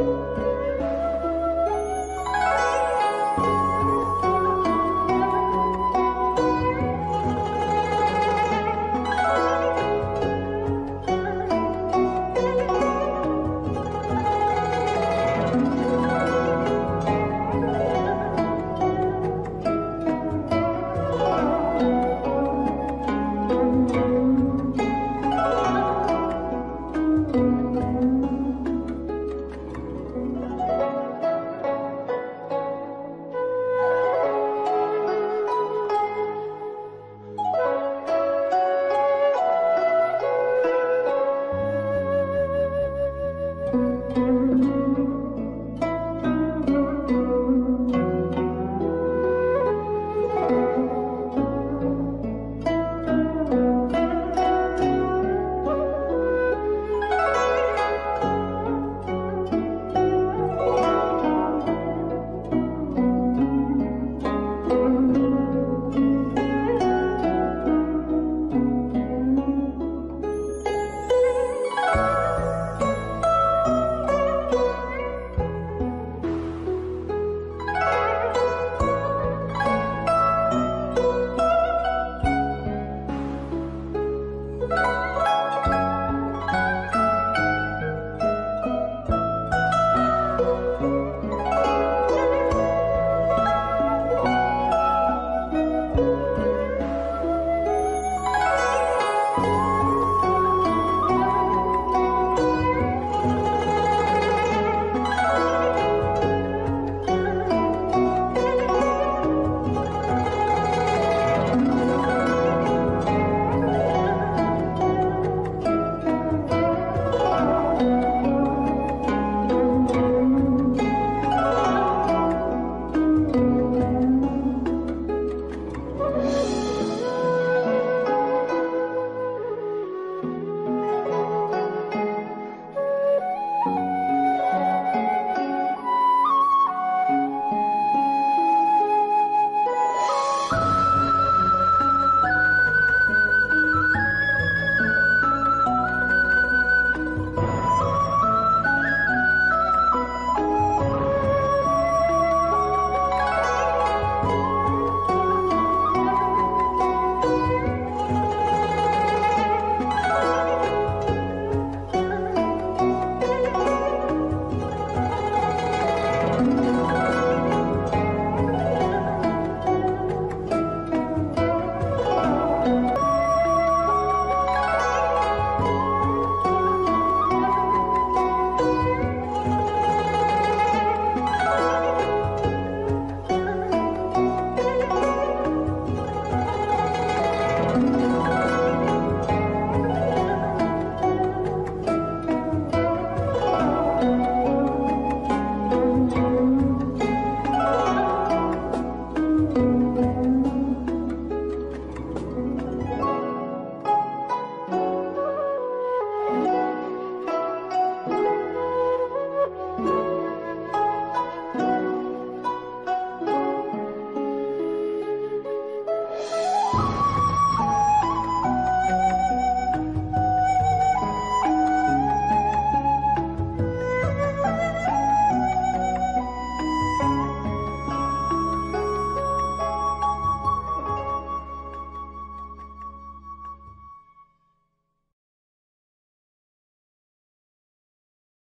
you